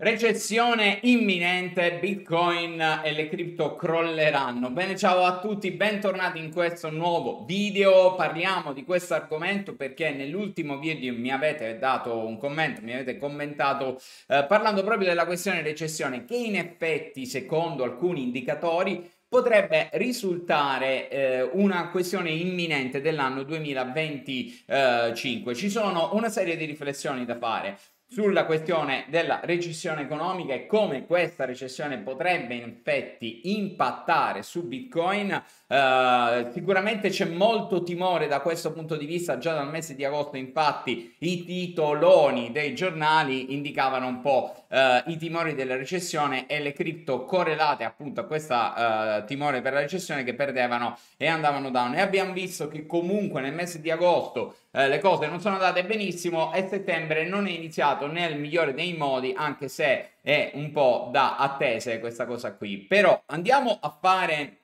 Recessione imminente, Bitcoin e le cripto crolleranno. Bene, ciao a tutti, bentornati in questo nuovo video. Parliamo di questo argomento perché nell'ultimo video mi avete dato un commento, mi avete commentato eh, parlando proprio della questione recessione che in effetti, secondo alcuni indicatori, potrebbe risultare eh, una questione imminente dell'anno 2025. Ci sono una serie di riflessioni da fare sulla questione della recessione economica e come questa recessione potrebbe in effetti impattare su Bitcoin. Uh, sicuramente c'è molto timore da questo punto di vista già dal mese di agosto, infatti i titoloni dei giornali indicavano un po' uh, i timori della recessione e le cripto correlate appunto a questo uh, timore per la recessione che perdevano e andavano down. E abbiamo visto che comunque nel mese di agosto eh, le cose non sono andate benissimo e settembre non è iniziato nel migliore dei modi, anche se è un po' da attese questa cosa qui. Però andiamo a fare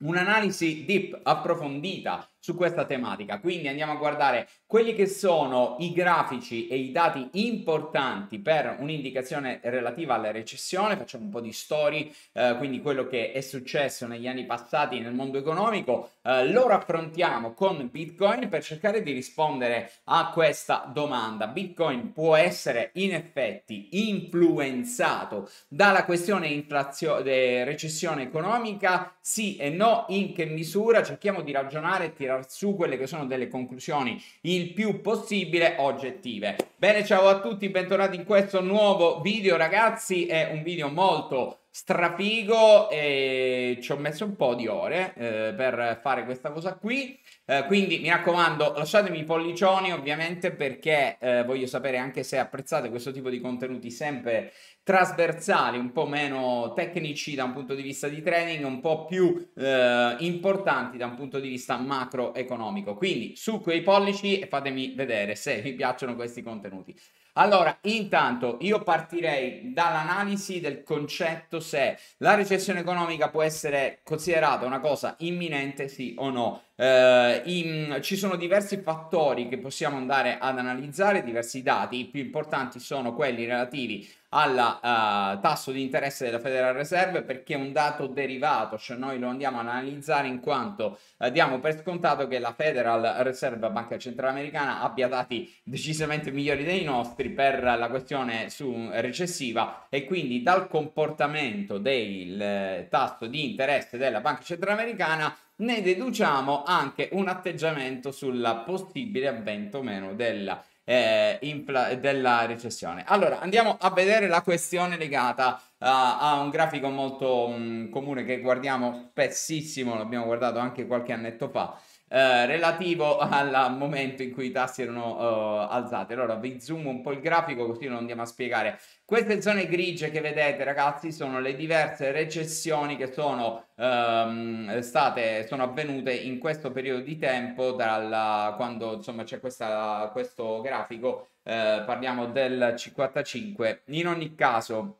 un'analisi deep approfondita su questa tematica. Quindi andiamo a guardare quelli che sono i grafici e i dati importanti per un'indicazione relativa alla recessione. Facciamo un po' di story, eh, quindi quello che è successo negli anni passati nel mondo economico. Eh, lo raffrontiamo con Bitcoin per cercare di rispondere a questa domanda. Bitcoin può essere in effetti influenzato dalla questione inflazione, recessione economica? Sì e no. In che misura? Cerchiamo di ragionare e tirare tirar su quelle che sono delle conclusioni il più possibile oggettive. Bene, ciao a tutti, bentornati in questo nuovo video ragazzi, è un video molto strafigo e ci ho messo un po' di ore eh, per fare questa cosa qui. Eh, quindi mi raccomando lasciatemi i pollicioni ovviamente perché eh, voglio sapere anche se apprezzate questo tipo di contenuti sempre trasversali un po' meno tecnici da un punto di vista di trading un po' più eh, importanti da un punto di vista macroeconomico. Quindi su quei pollici e fatemi vedere se vi piacciono questi contenuti allora, intanto io partirei dall'analisi del concetto se la recessione economica può essere considerata una cosa imminente, sì o no. Eh, in, ci sono diversi fattori che possiamo andare ad analizzare, diversi dati, i più importanti sono quelli relativi al uh, tasso di interesse della Federal Reserve perché è un dato derivato, cioè noi lo andiamo ad analizzare in quanto uh, diamo per scontato che la Federal Reserve, Banca Centrale Americana, abbia dati decisamente migliori dei nostri per la questione su, recessiva e quindi dal comportamento del tasso di interesse della Banca Centrale Americana ne deduciamo anche un atteggiamento sul possibile avvento o meno della, eh, infla- della recessione. Allora, andiamo a vedere la questione legata uh, a un grafico molto um, comune che guardiamo spessissimo, l'abbiamo guardato anche qualche annetto fa, eh, relativo al momento in cui i tassi erano uh, alzati. Allora vi zoom un po' il grafico così lo andiamo a spiegare. Queste zone grigie che vedete ragazzi sono le diverse recessioni che sono um, state sono avvenute in questo periodo di tempo dalla, quando insomma c'è questa, questo grafico eh, parliamo del 55 in ogni caso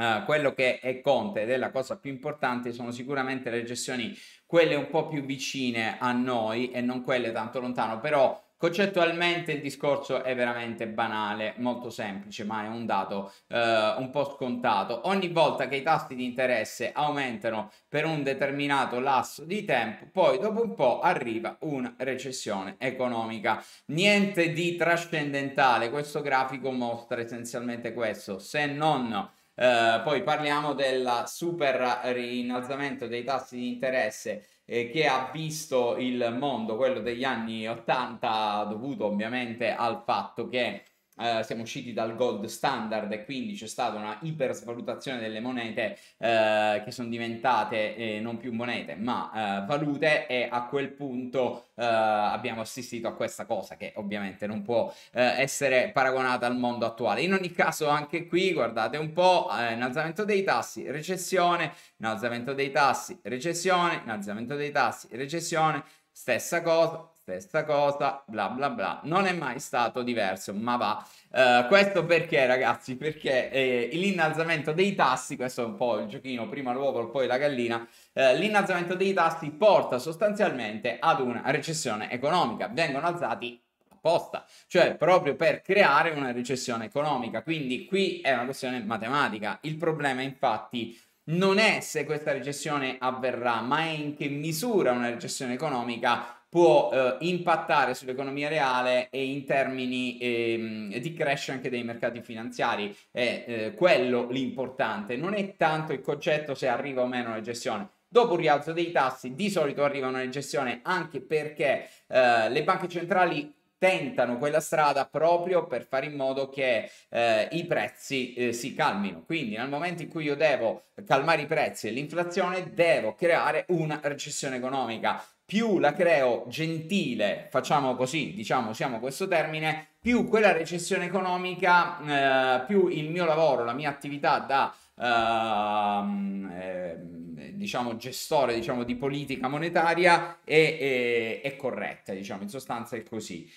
Uh, quello che è conte ed è la cosa più importante sono sicuramente le gestioni quelle un po' più vicine a noi e non quelle tanto lontano però concettualmente il discorso è veramente banale molto semplice ma è un dato uh, un po' scontato. Ogni volta che i tassi di interesse aumentano per un determinato lasso di tempo poi dopo un po' arriva una recessione economica. Niente di trascendentale questo grafico mostra essenzialmente questo se non eh, poi parliamo del super rinnalzamento dei tassi di interesse eh, che ha visto il mondo, quello degli anni 80, dovuto ovviamente al fatto che Uh, siamo usciti dal gold standard e quindi c'è stata una ipersvalutazione delle monete uh, che sono diventate eh, non più monete ma uh, valute e a quel punto abbiamo assistito a questa cosa che ovviamente non può essere paragonata al mondo attuale. In ogni caso anche qui guardate un po' innalzamento dei tassi, recessione, innalzamento dei tassi, recessione, innalzamento dei tassi, recessione, stessa cosa, stessa cosa, bla bla bla. Non è mai stato diverso, ma va. Uh, questo perché, ragazzi? Perché eh, l'innalzamento dei tassi, questo è un po' il giochino, prima l'uovo, poi la gallina, eh, l'innalzamento dei tassi porta sostanzialmente ad una recessione economica. Vengono alzati apposta, cioè proprio per creare una recessione economica. Quindi qui è una questione matematica. Il problema infatti non è se questa recessione avverrà, ma è in che misura una recessione economica può eh, impattare sull'economia reale e in termini eh, di crescita anche dei mercati finanziari. È eh, quello l'importante, non è tanto il concetto se arriva o meno una recessione. Dopo un rialzo dei tassi di solito arriva una recessione anche perché eh, le banche centrali tentano quella strada proprio per fare in modo che eh, i prezzi eh, si calmino. Quindi nel momento in cui io devo calmare i prezzi e l'inflazione, devo creare una recessione economica. Più la creo gentile, facciamo così, diciamo, usiamo questo termine, più quella recessione economica, eh, più il mio lavoro, la mia attività da eh, diciamo gestore diciamo di politica monetaria è, è, è corretta diciamo in sostanza è così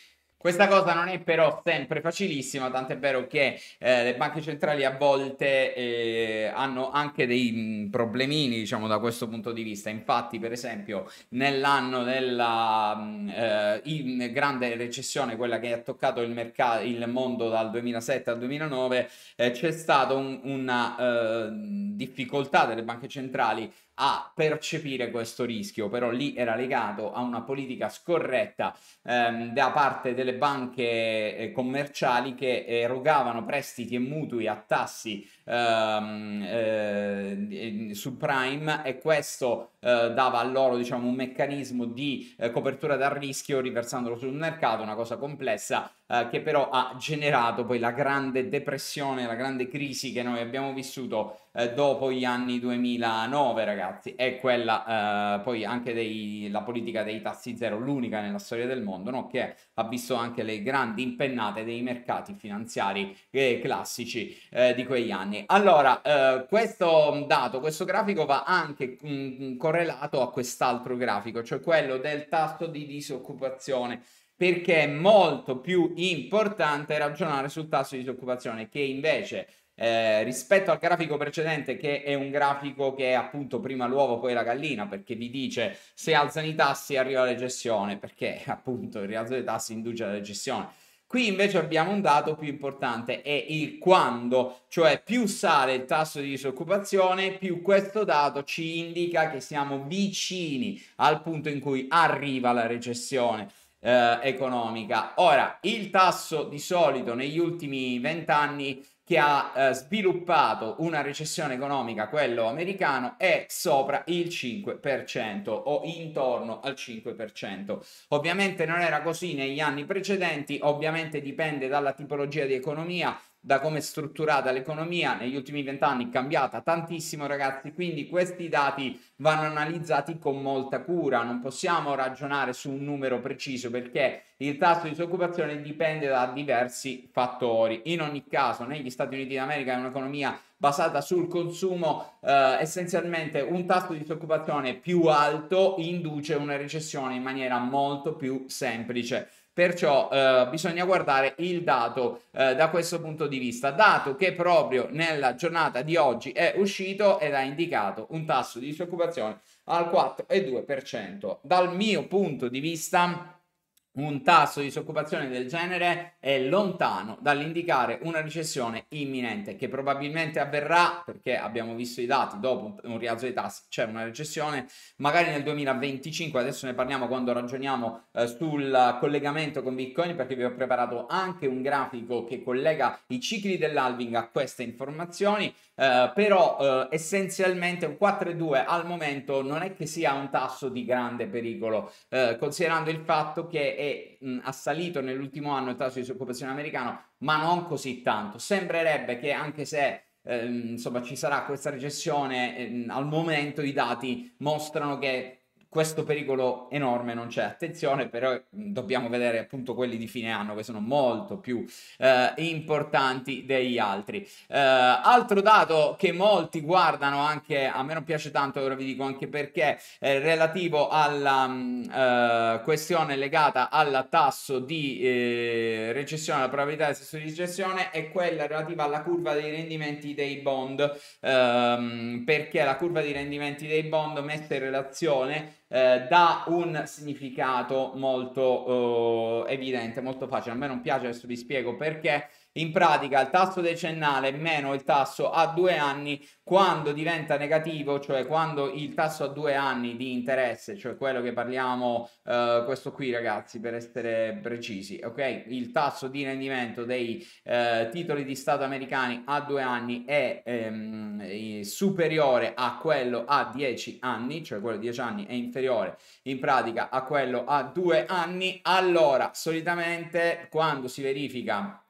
questa cosa non è però sempre facilissima, tant'è vero che eh, le banche centrali a volte eh, hanno anche dei mh, problemini, diciamo, da questo punto di vista. Infatti, per esempio, nell'anno della mh, eh, grande recessione, quella che ha toccato il, mercato, il mondo dal 2007 al 2009, eh, c'è stata un, una eh, difficoltà delle banche centrali a percepire questo rischio, però lì era legato a una politica scorretta ehm, da parte delle banche eh, commerciali che erogavano prestiti e mutui a tassi ehm, eh, subprime e questo eh, dava a loro diciamo, un meccanismo di eh, copertura dal rischio riversandolo sul mercato, una cosa complessa eh, che però ha generato poi la grande depressione, la grande crisi che noi abbiamo vissuto eh, dopo gli anni 2009 ragazzi e quella eh, poi anche dei, la politica dei tassi zero, l'unica nella storia del mondo no? che ha visto anche le grandi impennate dei mercati finanziari eh, classici eh, di quegli anni. Allora, eh, questo dato, questo grafico va anche mh, mm, correlato a quest'altro grafico, cioè quello del tasso di disoccupazione perché è molto più importante ragionare sul tasso di disoccupazione che invece eh, rispetto al grafico precedente che è un grafico che è appunto prima l'uovo poi la gallina perché vi dice se alzano i tassi arriva la recessione perché appunto il rialzo dei tassi induce alla recessione Qui invece abbiamo un dato più importante, è il quando, cioè più sale il tasso di disoccupazione, più questo dato ci indica che siamo vicini al punto in cui arriva la recessione eh, economica. Ora, il tasso di solito negli ultimi vent'anni che ha eh, sviluppato una recessione economica, quello americano, è sopra il 5% o intorno al 5%. Ovviamente non era così negli anni precedenti, ovviamente dipende dalla tipologia di economia, da come è strutturata l'economia negli ultimi vent'anni cambiata tantissimo ragazzi quindi questi dati vanno analizzati con molta cura. Non possiamo ragionare su un numero preciso perché il tasso di disoccupazione dipende da diversi fattori. In ogni caso negli Stati Uniti d'America è un'economia basata sul consumo eh, essenzialmente un tasso di disoccupazione più alto induce una recessione in maniera molto più semplice Perciò eh, bisogna guardare il dato eh, da questo punto di vista, dato che proprio nella giornata di oggi è uscito ed ha indicato un tasso di disoccupazione al 4,2%. Dal mio punto di vista un tasso di disoccupazione del genere è lontano dall'indicare una recessione imminente che probabilmente avverrà perché abbiamo visto i dati dopo un rialzo dei tassi c'è una recessione magari nel 2025 adesso ne parliamo quando ragioniamo eh, sul collegamento con bitcoin perché vi ho preparato anche un grafico che collega i cicli dell'alving a queste informazioni eh, però eh, essenzialmente un 4,2 al momento non è che sia un tasso di grande pericolo eh, considerando il fatto che è mh, ha salito nell'ultimo anno il tasso di disoccupazione americano, ma non così tanto. Sembrerebbe che anche se eh, insomma ci sarà questa recessione, eh, al momento i dati mostrano che questo pericolo enorme non c'è. Attenzione, però dobbiamo vedere appunto quelli di fine anno che sono molto più eh, importanti degli altri. Eh, altro dato che molti guardano anche, a me non piace tanto, ora vi dico anche perché, è relativo alla eh, questione legata al tasso di eh, recessione, la probabilità di stesso di recessione, è quella relativa alla curva dei rendimenti dei bond, ehm, perché la curva dei rendimenti dei bond messa in relazione eh, dà un significato molto eh, evidente, molto facile. A me non piace, adesso vi spiego perché in pratica il tasso decennale meno il tasso a due anni quando diventa negativo, cioè quando il tasso a due anni di interesse, cioè quello che parliamo, eh, questo qui ragazzi per essere precisi, ok? Il tasso di rendimento dei eh, titoli di Stato americani a due anni è ehm, superiore a quello a dieci anni, cioè quello a dieci anni è inferiore in pratica a quello a due anni, allora solitamente quando si verifica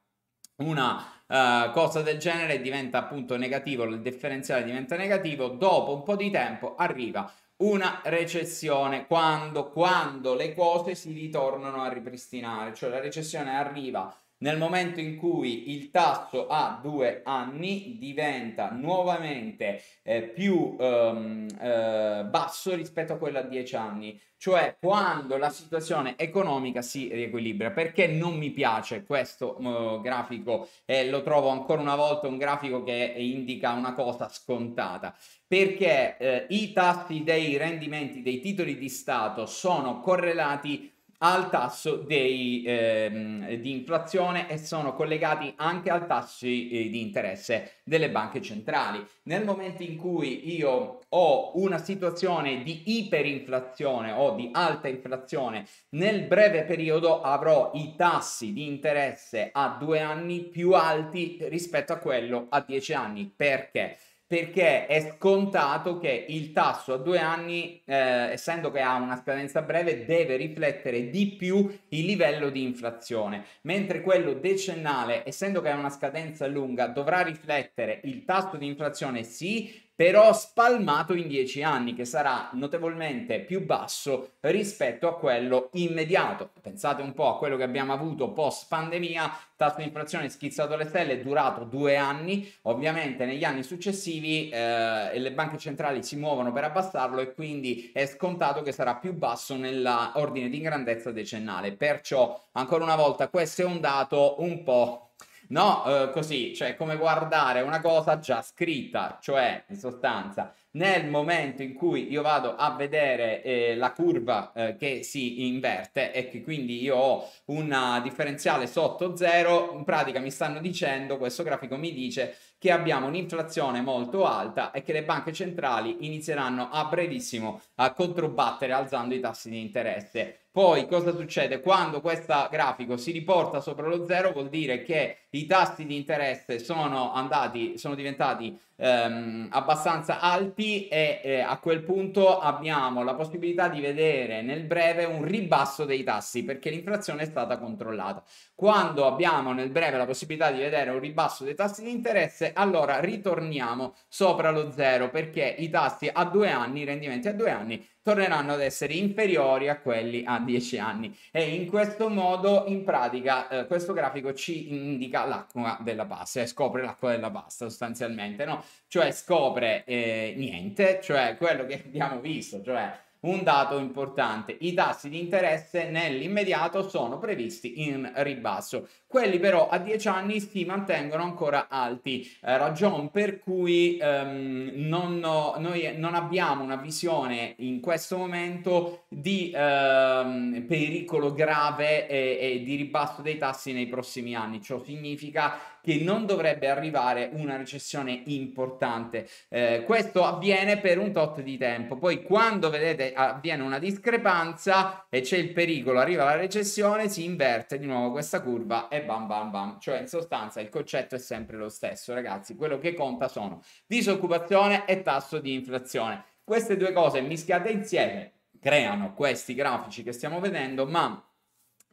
una uh, cosa del genere diventa appunto negativo, il differenziale diventa negativo, dopo un po' di tempo arriva una recessione. Quando, quando le cose si ritornano a ripristinare, cioè la recessione arriva nel momento in cui il tasso a due anni diventa nuovamente eh, più ehm, eh, basso rispetto a quello a dieci anni, cioè quando la situazione economica si riequilibra. Perché non mi piace questo uh, grafico e lo trovo ancora una volta un grafico che indica una cosa scontata? Perché eh, i tassi dei rendimenti dei titoli di Stato sono correlati al tasso dei, ehm, di inflazione e sono collegati anche al tasso eh, di interesse delle banche centrali. Nel momento in cui io ho una situazione di iperinflazione o di alta inflazione, nel breve periodo avrò i tassi di interesse a due anni più alti rispetto a quello a dieci anni. Perché? Perché è scontato che il tasso a due anni, eh, essendo che ha una scadenza breve, deve riflettere di più il livello di inflazione, mentre quello decennale, essendo che ha una scadenza lunga, dovrà riflettere il tasso di inflazione sì, però spalmato in 10 anni, che sarà notevolmente più basso rispetto a quello immediato. Pensate un po' a quello che abbiamo avuto post pandemia, tasso di inflazione schizzato alle stelle, durato due anni, ovviamente negli anni successivi eh, le banche centrali si muovono per abbassarlo e quindi è scontato che sarà più basso nell'ordine di grandezza decennale. Perciò, ancora una volta, questo è un dato un po' No, eh, così, cioè come guardare una cosa già scritta, cioè in sostanza nel momento in cui io vado a vedere eh, la curva eh, che si inverte e che quindi io ho una differenziale sotto zero, in pratica mi stanno dicendo, questo grafico mi dice che abbiamo un'inflazione molto alta e che le banche centrali inizieranno a brevissimo a controbattere alzando i tassi di interesse. Poi cosa succede? Quando questo grafico si riporta sopra lo zero vuol dire che i tassi di interesse sono andati, sono diventati ehm, abbastanza alti e eh, a quel punto abbiamo la possibilità di vedere nel breve un ribasso dei tassi perché l'inflazione è stata controllata. Quando abbiamo nel breve la possibilità di vedere un ribasso dei tassi di interesse, allora ritorniamo sopra lo zero perché i tassi a due anni, i rendimenti a due anni torneranno ad essere inferiori a quelli a 10 anni. E in questo modo in pratica eh, questo grafico ci indica l'acqua della pasta e scopre l'acqua della pasta sostanzialmente no? Cioè scopre eh, niente cioè quello che abbiamo visto cioè un dato importante. I tassi di interesse nell'immediato sono previsti in ribasso. Quelli però a 10 anni si mantengono ancora alti, eh, ragion per cui ehm, non, no, noi non abbiamo una visione in questo momento di ehm, pericolo grave e, e di ribasso dei tassi nei prossimi anni. Ciò significa che non dovrebbe arrivare una recessione importante. Eh, questo avviene per un tot di tempo. Poi quando vedete avviene una discrepanza e c'è il pericolo, arriva la recessione, si inverte di nuovo questa curva e bam bam bam. Cioè in sostanza il concetto è sempre lo stesso, ragazzi. Quello che conta sono disoccupazione e tasso di inflazione. Queste due cose mischiate insieme creano questi grafici che stiamo vedendo, ma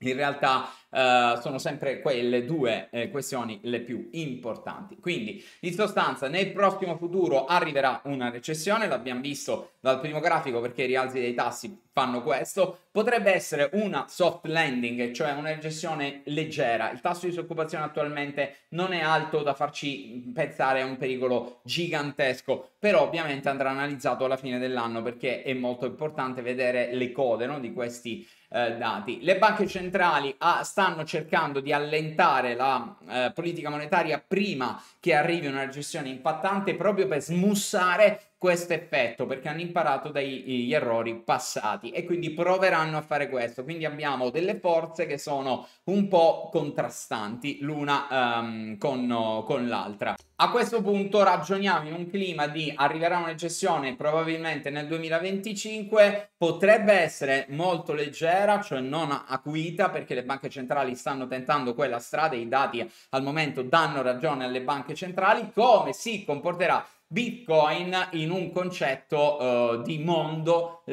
in realtà uh, sono sempre quelle due eh, questioni le più importanti. Quindi, in sostanza, nel prossimo futuro arriverà una recessione, l'abbiamo visto dal primo grafico perché i rialzi dei tassi fanno questo. Potrebbe essere una soft landing, cioè una recessione leggera. Il tasso di disoccupazione attualmente non è alto da farci pensare a un pericolo gigantesco, però ovviamente andrà analizzato alla fine dell'anno perché è molto importante vedere le code no, di questi eh, dati. Le banche centrali ah, stanno cercando di allentare la eh, politica monetaria prima che arrivi una recessione impattante proprio per smussare questo effetto perché hanno imparato dagli errori passati e quindi proveranno a fare questo. Quindi abbiamo delle forze che sono un po' contrastanti l'una um, con, con l'altra. A questo punto ragioniamo in un clima di arriverà una recessione probabilmente nel 2025, potrebbe essere molto leggera, cioè non acuita perché le banche centrali stanno tentando quella strada, i dati al momento danno ragione alle banche centrali, come si comporterà Bitcoin in un concetto uh, di mondo uh,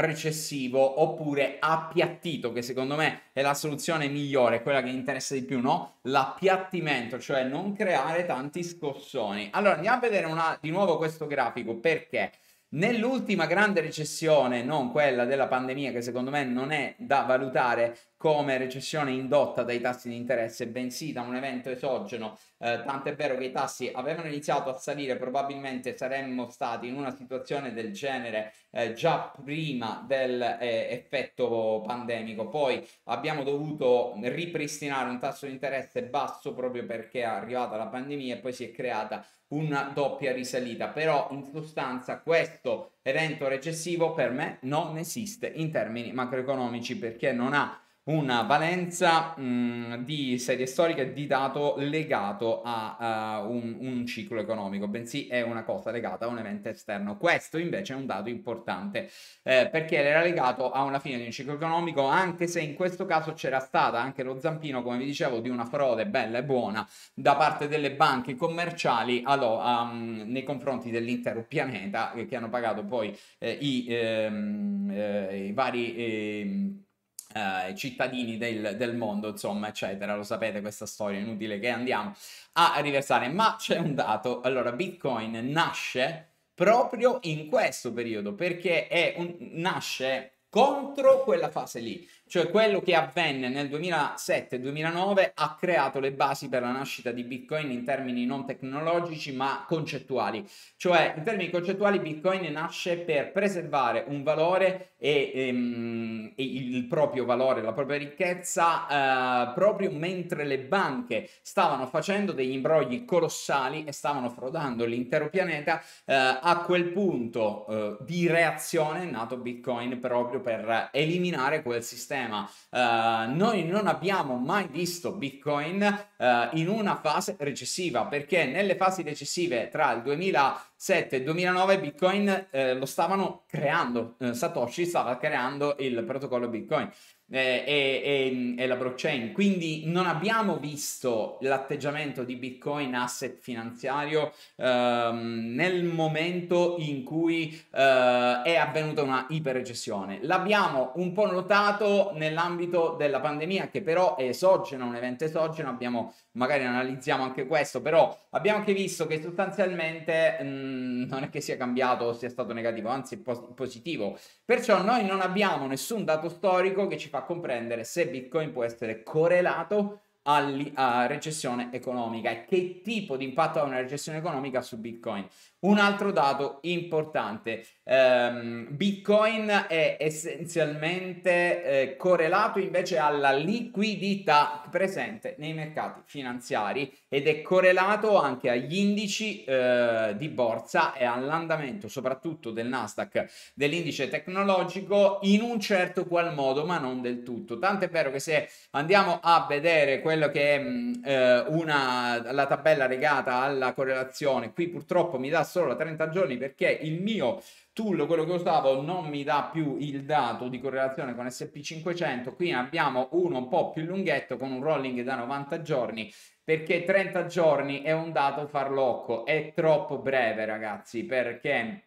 recessivo oppure appiattito, che secondo me è la soluzione migliore, quella che interessa di più, no? L'appiattimento, cioè non creare tanti scossoni. Allora andiamo a vedere una, di nuovo questo grafico perché Nell'ultima grande recessione, non quella della pandemia, che secondo me non è da valutare come recessione indotta dai tassi di interesse, bensì da un evento esogeno, eh, tant'è vero che i tassi avevano iniziato a salire, probabilmente saremmo stati in una situazione del genere eh, già prima dell'effetto eh, pandemico, poi abbiamo dovuto ripristinare un tasso di interesse basso proprio perché è arrivata la pandemia e poi si è creata una doppia risalita, però in sostanza questo evento recessivo per me non esiste in termini macroeconomici perché non ha una valenza mh, di serie storiche di dato legato a, a un, un, ciclo economico, bensì è una cosa legata a un evento esterno. Questo invece è un dato importante eh, perché era legato a una fine di un ciclo economico, anche se in questo caso c'era stata anche lo zampino, come vi dicevo, di una frode bella e buona da parte delle banche commerciali allora, um, nei confronti dell'intero pianeta che hanno pagato poi eh, i, ehm, eh, i vari ehm, eh, cittadini del, del, mondo, insomma, eccetera. Lo sapete questa storia, inutile che andiamo a riversare. Ma c'è un dato, allora Bitcoin nasce proprio in questo periodo perché un, nasce contro quella fase lì. Cioè quello che avvenne nel 2007-2009 ha creato le basi per la nascita di Bitcoin in termini non tecnologici ma concettuali. Cioè in termini concettuali Bitcoin nasce per preservare un valore e, ehm, il proprio valore, la propria ricchezza, eh, proprio mentre le banche stavano facendo degli imbrogli colossali e stavano frodando l'intero pianeta, eh, a quel punto eh, di reazione è nato Bitcoin proprio per eliminare quel sistema sistema. Uh, noi non abbiamo mai visto Bitcoin uh, in una fase recessiva perché nelle fasi recessive tra il 2007 e il 2009 Bitcoin uh, lo stavano creando, Satoshi stava creando il protocollo Bitcoin e, e, e, la blockchain. Quindi non abbiamo visto l'atteggiamento di Bitcoin asset finanziario ehm, nel momento in cui eh, è avvenuta una iperrecessione. L'abbiamo un po' notato nell'ambito della pandemia, che però è esogeno, un evento esogeno. Abbiamo, magari analizziamo anche questo, però abbiamo anche visto che sostanzialmente mh, mm, non è che sia cambiato o sia stato negativo, anzi positivo. Perciò noi non abbiamo nessun dato storico che ci fa comprendere se Bitcoin può essere correlato alla recessione economica e che tipo di impatto ha una recessione economica su Bitcoin. Un altro dato importante, ehm, Bitcoin è essenzialmente eh, correlato invece alla liquidità presente nei mercati finanziari ed è correlato anche agli indici eh, di borsa e all'andamento soprattutto del Nasdaq, dell'indice tecnologico in un certo qual modo ma non del tutto. Tanto è vero che se andiamo a vedere quello che è mh, eh, una, la tabella legata alla correlazione, qui purtroppo mi dà solo a 30 giorni perché il mio tool, quello che usavo, non mi dà più il dato di correlazione con SP500. Qui abbiamo uno un po' più lunghetto con un rolling da 90 giorni perché 30 giorni è un dato farlocco, è troppo breve ragazzi perché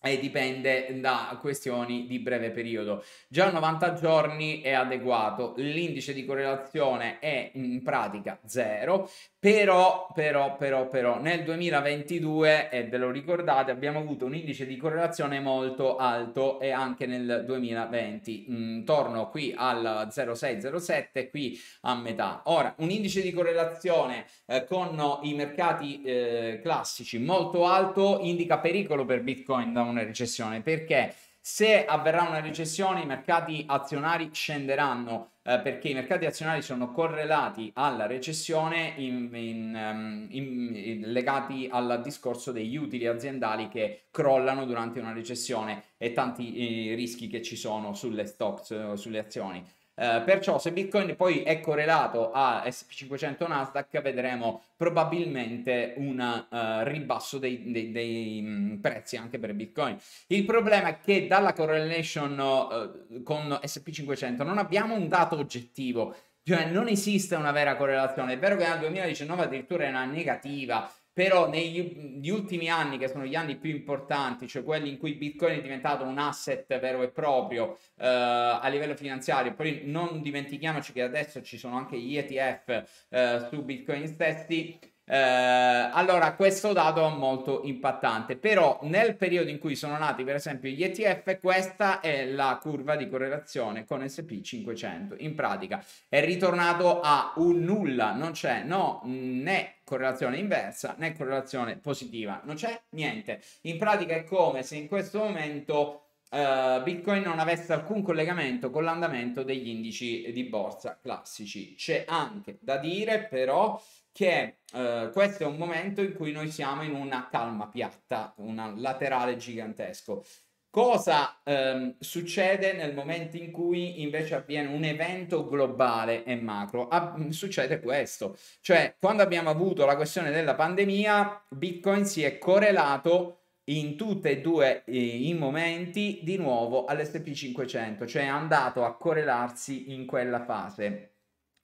e dipende da questioni di breve periodo. Già 90 giorni è adeguato, l'indice di correlazione è in pratica zero, però, però, però, però nel 2022, e ve lo ricordate, abbiamo avuto un indice di correlazione molto alto e anche nel 2020, intorno mm, qui al 0,607, qui a metà. Ora, un indice di correlazione eh, con i mercati eh, classici molto alto indica pericolo per Bitcoin da una recessione. Perché Se avverrà una recessione i mercati azionari scenderanno eh, perché i mercati azionari sono correlati alla recessione in, in, um, in, legati al discorso degli utili aziendali che crollano durante una recessione e tanti eh, rischi che ci sono sulle stocks, sulle azioni. Eh, perciò se Bitcoin poi è correlato a SP500 Nasdaq vedremo probabilmente un uh, ribasso dei, dei, dei um, prezzi anche per Bitcoin. Il problema è che dalla correlation uh, con SP500 non abbiamo un dato oggettivo, cioè non esiste una vera correlazione. È vero che nel 2019 addirittura era negativa, però negli ultimi anni, che sono gli anni più importanti, cioè quelli in cui Bitcoin è diventato un asset vero e proprio eh, a livello finanziario, poi non dimentichiamoci che adesso ci sono anche gli ETF eh, su Bitcoin stessi, eh, allora questo dato è molto impattante. Però nel periodo in cui sono nati per esempio gli ETF questa è la curva di correlazione con S&P 500 in pratica è ritornato a un nulla non c'è no né correlazione inversa né correlazione positiva non c'è niente in pratica è come se in questo momento Uh, Bitcoin non avesse alcun collegamento con l'andamento degli indici di borsa classici. C'è anche da dire però che uh, questo è un momento in cui noi siamo in una calma piatta, un laterale gigantesco. Cosa um, succede nel momento in cui invece avviene un evento globale e macro? Ah, succede questo, cioè quando abbiamo avuto la questione della pandemia, Bitcoin si è correlato in tutti e due i momenti di nuovo all'SP 500, cioè è andato a correlarsi in quella fase.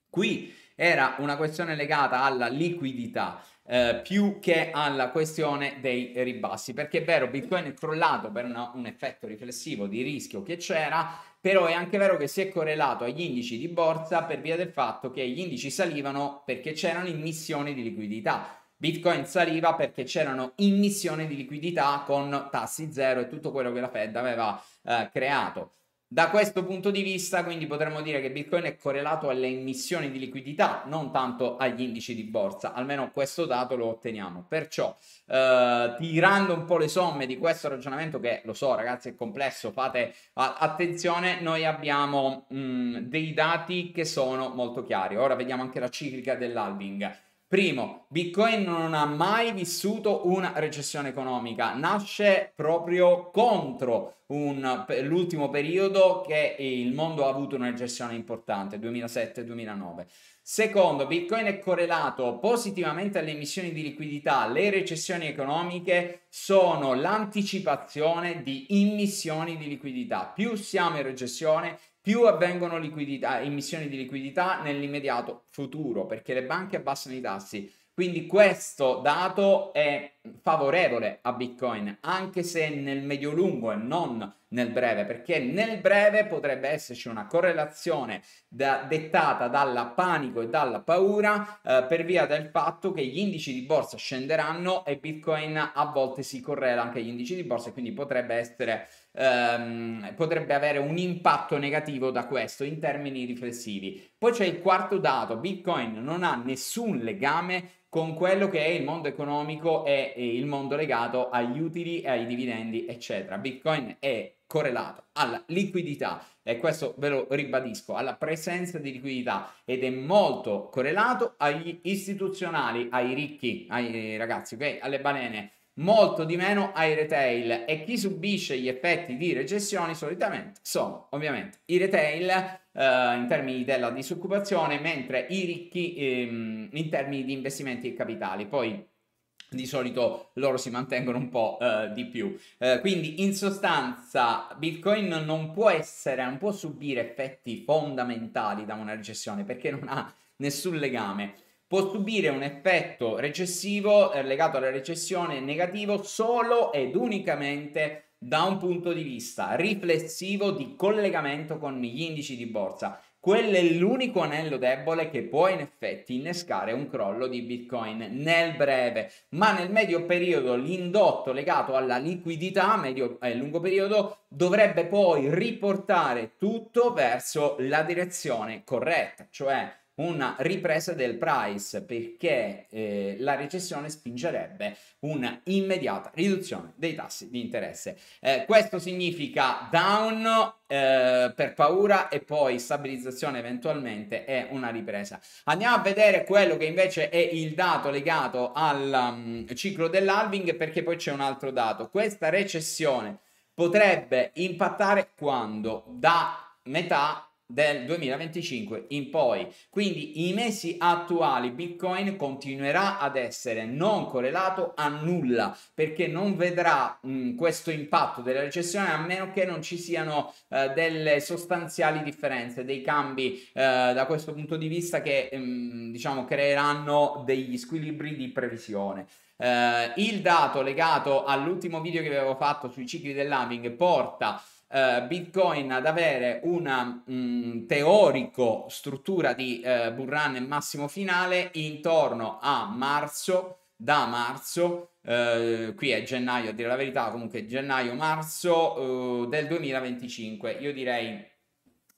Qui era una questione legata alla liquidità. Eh, più che alla questione dei ribassi perché è vero Bitcoin è crollato per una, un effetto riflessivo di rischio che c'era però è anche vero che si è correlato agli indici di borsa per via del fatto che gli indici salivano perché c'erano immissioni di liquidità Bitcoin saliva perché c'erano immissioni di liquidità con tassi zero e tutto quello che la Fed aveva eh, creato. Da questo punto di vista, quindi potremmo dire che Bitcoin è correlato alle emissioni di liquidità, non tanto agli indici di borsa, almeno questo dato lo otteniamo. Perciò, eh, tirando un po' le somme di questo ragionamento, che lo so ragazzi è complesso, fate attenzione, noi abbiamo mh, dei dati che sono molto chiari. Ora vediamo anche la ciclica dell'halving. Primo, Bitcoin non ha mai vissuto una recessione economica, nasce proprio contro un, l'ultimo periodo che il mondo ha avuto una recessione importante, 2007-2009. Secondo, Bitcoin è correlato positivamente alle emissioni di liquidità. Le recessioni economiche sono l'anticipazione di immissioni di liquidità. Più siamo in recessione, più avvengono liquidità, emissioni di liquidità nell'immediato futuro, perché le banche abbassano i tassi. Quindi questo dato è favorevole a Bitcoin, anche se nel medio-lungo e non nel breve, perché nel breve potrebbe esserci una correlazione da, dettata dal panico e dalla paura eh, per via del fatto che gli indici di borsa scenderanno e Bitcoin a volte si correla anche agli indici di borsa e quindi potrebbe essere ehm, potrebbe avere un impatto negativo da questo in termini riflessivi. Poi c'è il quarto dato, Bitcoin non ha nessun legame con quello che è il mondo economico e, e il mondo legato agli utili e ai dividendi, eccetera. Bitcoin è correlato alla liquidità e questo ve lo ribadisco, alla presenza di liquidità ed è molto correlato agli istituzionali, ai ricchi, ai ragazzi, ok? Alle balene molto di meno ai retail. E chi subisce gli effetti di recessioni solitamente sono ovviamente i retail eh, in termini della disoccupazione mentre i ricchi ehm, in termini di investimenti e capitali. Poi di solito loro si mantengono un po' uh, di più. Uh, quindi in sostanza Bitcoin non può essere, non può subire effetti fondamentali da una recessione perché non ha nessun legame può subire un effetto recessivo eh, legato alla recessione negativo solo ed unicamente da un punto di vista riflessivo di collegamento con gli indici di borsa. Quello è l'unico anello debole che può in effetti innescare un crollo di Bitcoin nel breve, ma nel medio periodo l'indotto legato alla liquidità, medio e lungo periodo, dovrebbe poi riportare tutto verso la direzione corretta, cioè una ripresa del price perché eh, la recessione spingerebbe una immediata riduzione dei tassi di interesse. Eh, questo significa down eh, per paura e poi stabilizzazione eventualmente e una ripresa. Andiamo a vedere quello che invece è il dato legato al um, ciclo dell'halving perché poi c'è un altro dato. Questa recessione potrebbe impattare quando da metà del 2025 in poi. Quindi i mesi attuali Bitcoin continuerà ad essere non correlato a nulla perché non vedrà mh, questo impatto della recessione a meno che non ci siano eh, delle sostanziali differenze, dei cambi eh, da questo punto di vista che mh, diciamo creeranno degli squilibri di previsione. Uh, il dato legato all'ultimo video che avevo fatto sui cicli dell'having porta uh, Bitcoin ad avere una mh, mm, teorico struttura di uh, bull run e massimo finale intorno a marzo, da marzo, qui è gennaio a dire la verità, comunque gennaio-marzo del 2025, io direi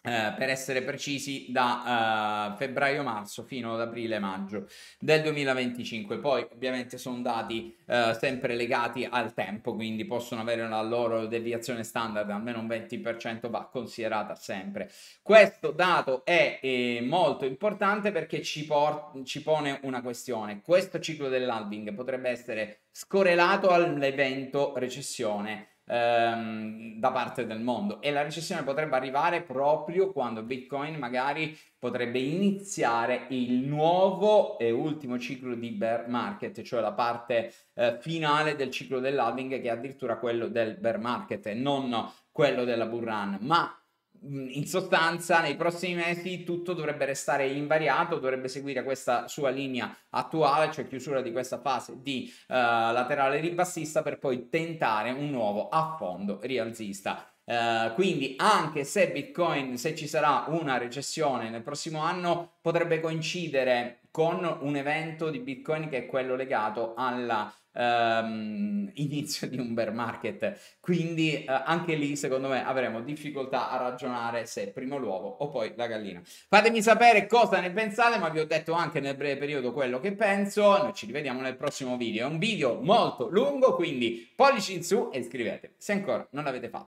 eh, per essere precisi, da uh, febbraio-marzo fino ad aprile-maggio del 2025. Poi ovviamente sono dati uh, sempre legati al tempo, quindi possono avere una loro deviazione standard, almeno un 20% va considerata sempre. Questo dato è eh, molto importante perché ci, por- ci pone una questione. Questo ciclo dell'halving potrebbe essere scorrelato all'evento recessione ehm, da parte del mondo. E la recessione potrebbe arrivare proprio quando Bitcoin magari potrebbe iniziare il nuovo e ultimo ciclo di bear market, cioè la parte eh, finale del ciclo dell'halving che è addirittura quello del bear market e non quello della bull run, ma in sostanza nei prossimi mesi tutto dovrebbe restare invariato, dovrebbe seguire questa sua linea attuale, cioè chiusura di questa fase di uh, laterale ribassista per poi tentare un nuovo affondo rialzista. Uh, quindi anche se Bitcoin, se ci sarà una recessione nel prossimo anno, potrebbe coincidere con un evento di Bitcoin che è quello legato alla um, inizio di un bear market. Quindi uh, anche lì, secondo me, avremo difficoltà a ragionare se primo l'uovo o poi la gallina. Fatemi sapere cosa ne pensate, ma vi ho detto anche nel breve periodo quello che penso. Noi ci rivediamo nel prossimo video. È un video molto lungo, quindi pollici in su e iscrivetevi se ancora non l'avete fatto.